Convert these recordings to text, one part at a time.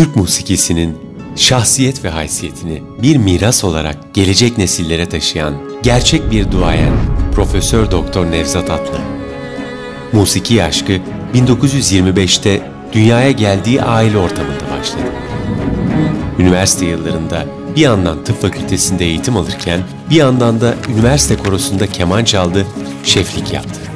Türk musikisinin şahsiyet ve haysiyetini bir miras olarak gelecek nesillere taşıyan gerçek bir duayen Profesör Doktor Nevzat Atlı. Musiki aşkı 1925'te dünyaya geldiği aile ortamında başladı. Üniversite yıllarında bir yandan tıp fakültesinde eğitim alırken bir yandan da üniversite korosunda keman çaldı, şeflik yaptı.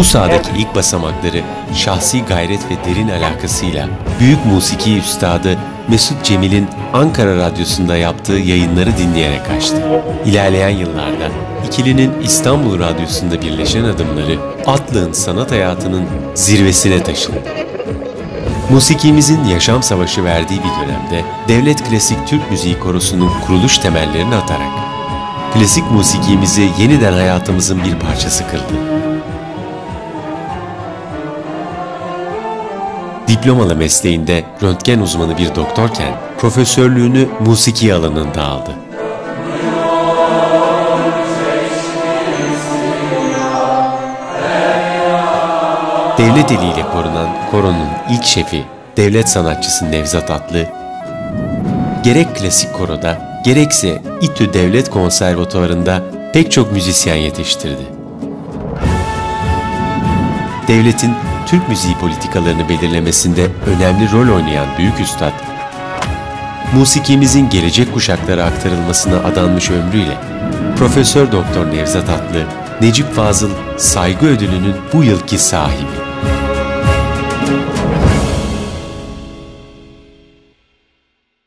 Bu sahadaki ilk basamakları şahsi gayret ve derin alakasıyla büyük musiki üstadı Mesut Cemil'in Ankara Radyosu'nda yaptığı yayınları dinleyerek açtı. İlerleyen yıllarda ikilinin İstanbul Radyosu'nda birleşen adımları Atlı'nın sanat hayatının zirvesine taşındı. Musikimizin yaşam savaşı verdiği bir dönemde Devlet Klasik Türk Müziği Korosu'nun kuruluş temellerini atarak klasik musikimizi yeniden hayatımızın bir parçası kıldı. Diplomalı mesleğinde röntgen uzmanı bir doktorken profesörlüğünü musiki alanında aldı. Devlet eliyle korunan koronun ilk şefi, devlet sanatçısı Nevzat Atlı, gerek klasik koroda gerekse İTÜ Devlet Konservatuvarı'nda pek çok müzisyen yetiştirdi. Devletin Türk müziği politikalarını belirlemesinde önemli rol oynayan büyük üstad, musikimizin gelecek kuşaklara aktarılmasına adanmış ömrüyle Profesör Doktor Nevzat Atlı, Necip Fazıl Saygı Ödülü'nün bu yılki sahibi.